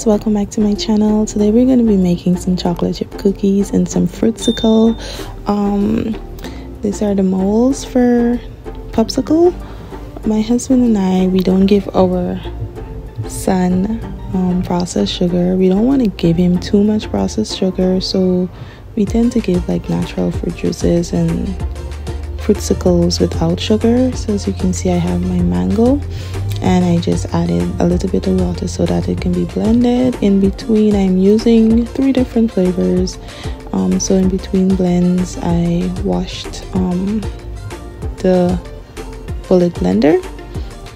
Guys, welcome back to my channel. Today we're going to be making some chocolate chip cookies and some fruitsicle. Um, these are the molds for popsicle. My husband and I, we don't give our son um, processed sugar. We don't want to give him too much processed sugar, so we tend to give like natural fruit juices and fruitsicles without sugar. So as you can see, I have my mango and I just added a little bit of water so that it can be blended. In between, I'm using three different flavors. Um, so in between blends, I washed um, the bullet blender.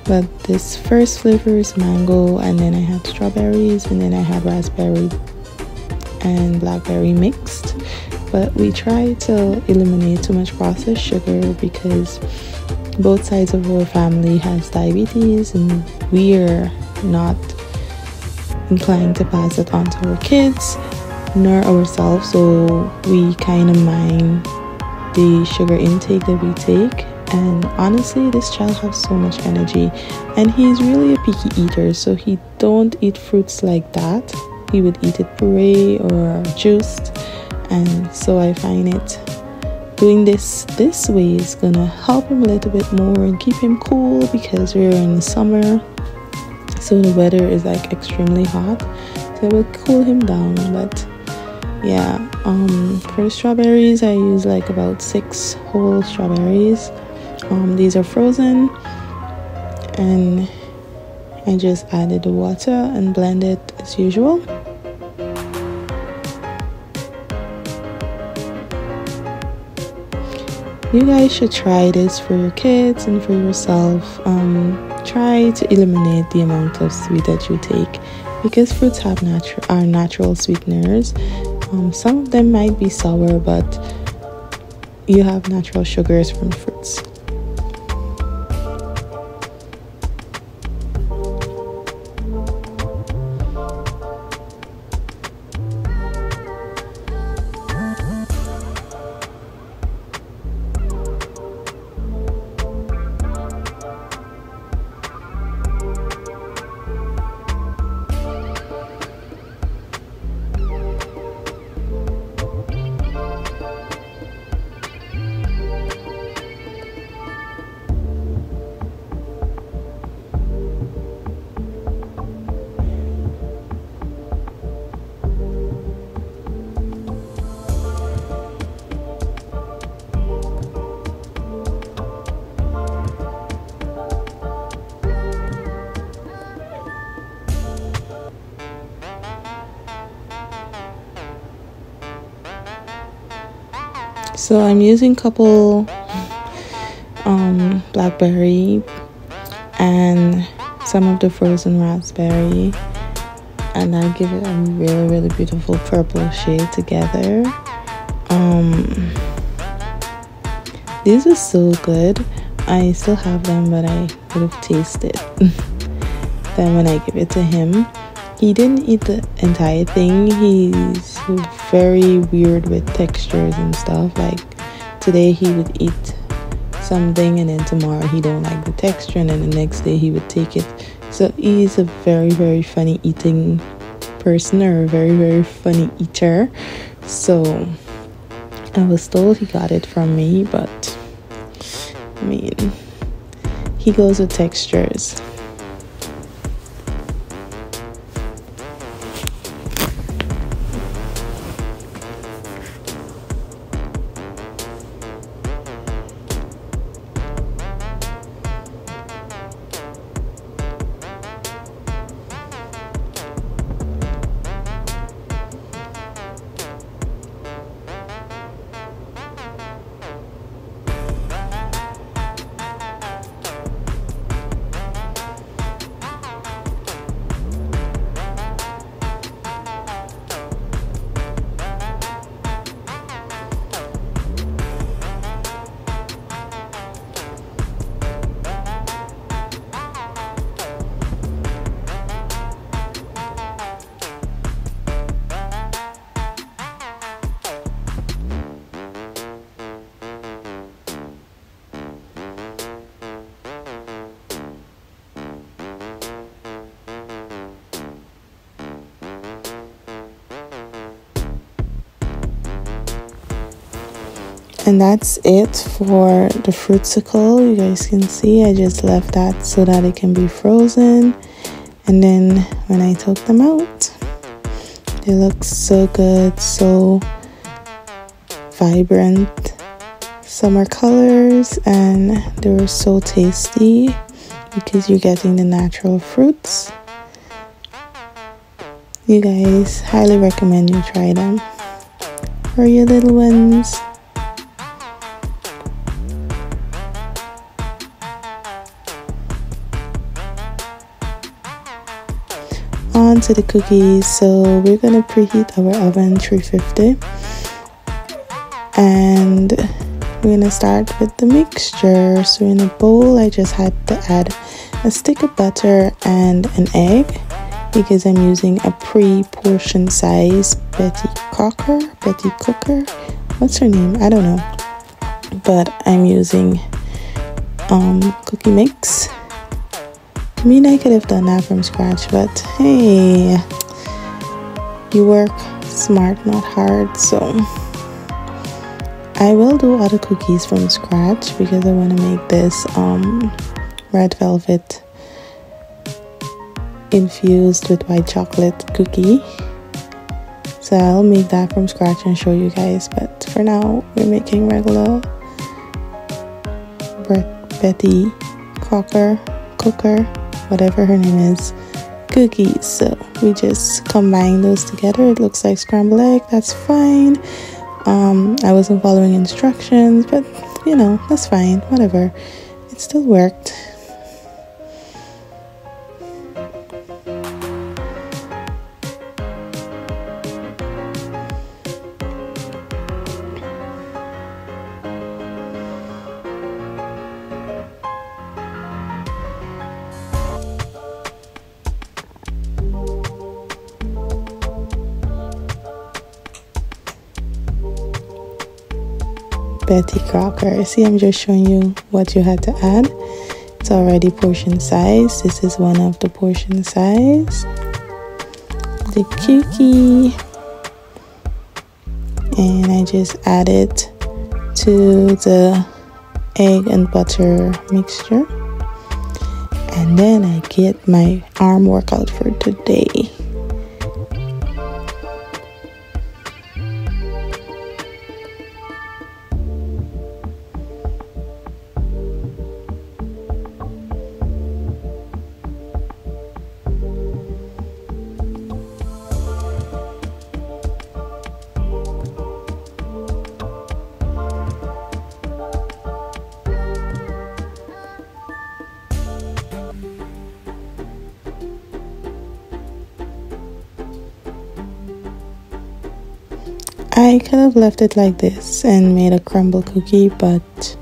But this first flavor is mango, and then I have strawberries, and then I have raspberry and blackberry mixed. But we try to eliminate too much processed sugar because both sides of our family has diabetes and we're not inclined to pass it on to our kids nor ourselves so we kind of mind the sugar intake that we take. And honestly this child has so much energy and he's really a picky eater so he don't eat fruits like that. He would eat it puree or juiced and so i find it doing this this way is gonna help him a little bit more and keep him cool because we're in the summer. So the weather is like extremely hot. So it will cool him down but yeah um for the strawberries i use like about six whole strawberries. Um these are frozen and i just added the water and blend it as usual you guys should try this for your kids and for yourself. Um, try to eliminate the amount of sweet that you take because fruits have natural are natural sweeteners. Um, some of them might be sour, but you have natural sugars from fruits. So I'm using couple um, blackberry and some of the frozen raspberry and I give it a really really beautiful purple shade together. Um, these are so good. I still have them but I would have tasted them when I give it to him. He didn't eat the entire thing. He's very weird with textures and stuff. Like today he would eat something and then tomorrow he don't like the texture and then the next day he would take it. So he's a very very funny eating person or a very very funny eater. So I was told he got it from me, but I mean he goes with textures. And that's it for the fruitsicle you guys can see i just left that so that it can be frozen. And then when i took them out they look so good so vibrant. Summer colors and they were so tasty because you're getting the natural fruits. You guys highly recommend you try them for your little ones on to the cookies. So we're gonna preheat our oven 350 and we're gonna start with the mixture. So in a bowl i just had to add a stick of butter and an egg because i'm using a pre-portion size betty cocker betty cooker. What's her name? I don't know. But i'm using um cookie mix I mean, I could have done that from scratch, but hey, you work smart, not hard. So I will do other cookies from scratch because I want to make this um, red velvet infused with white chocolate cookie. So I'll make that from scratch and show you guys. But for now, we're making regular Betty Crocker cooker whatever her name is, cookies. So we just combine those together. It looks like scrambled egg. That's fine. Um, I wasn't following instructions, but you know, that's fine. Whatever. It still worked. Betty Crocker. See, I'm just showing you what you had to add. It's already portion size. This is one of the portion size. The cookie. And I just added to the egg and butter mixture. And then I get my arm workout for today. I could have left it like this and made a crumble cookie, but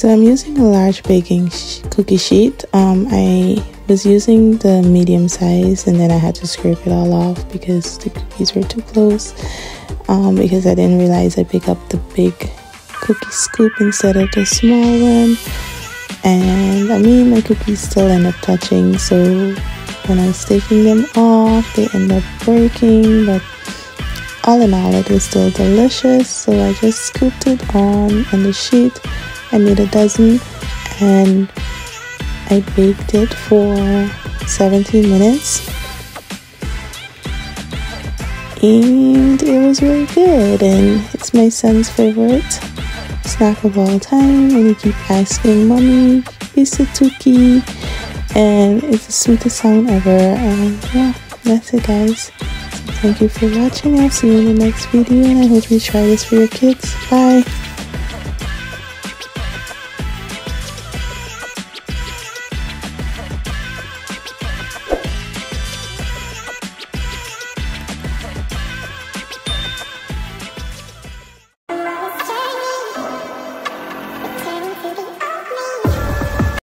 So I'm using a large baking sh cookie sheet. Um, I was using the medium size and then I had to scrape it all off because the cookies were too close. Um, because I didn't realize I picked up the big cookie scoop instead of the small one. And I mean, my cookies still end up touching. So when I was taking them off, they end up breaking. But all in all, it was still delicious. So I just scooped it on on the sheet I made a dozen and I baked it for 17 minutes. And it was really good and it's my son's favorite snack of all time and he keep asking mommy is it tuki? And it's the sweetest sound ever. And yeah that's it guys. Thank you for watching. I'll see you in the next video and i hope you try this for your kids. Bye